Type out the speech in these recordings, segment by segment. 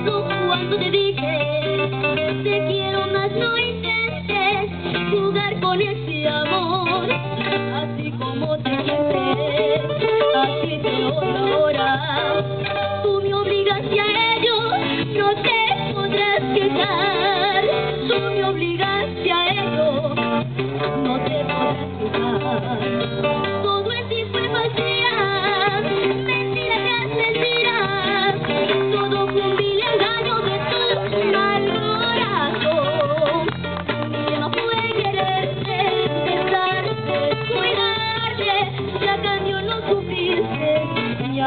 cuando te dije te quiero más no intentes jugar con ese amor.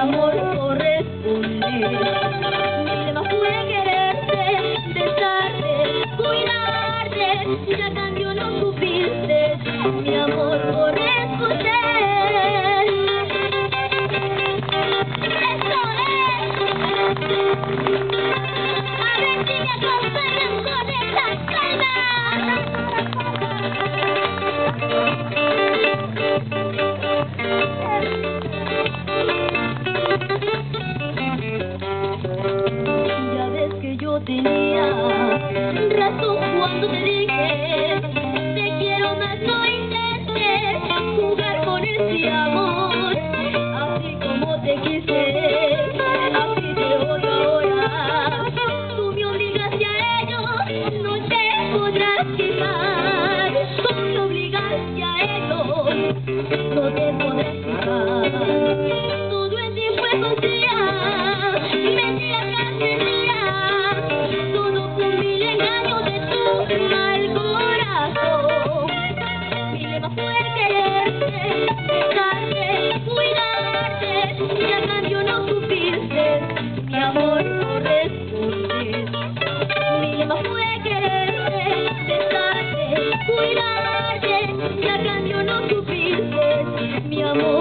amor corresponde. Mi lema fue quererte, besarte, cuidarte, y a cambio no supiste mi amor corresponde. tenía razón cuando te dije te quiero más no intentes jugar con este amor. Así como te quise así te voy ahora. Tú me obligas a ello no te podrás quitar muy ya cambió no supiste, mi amor.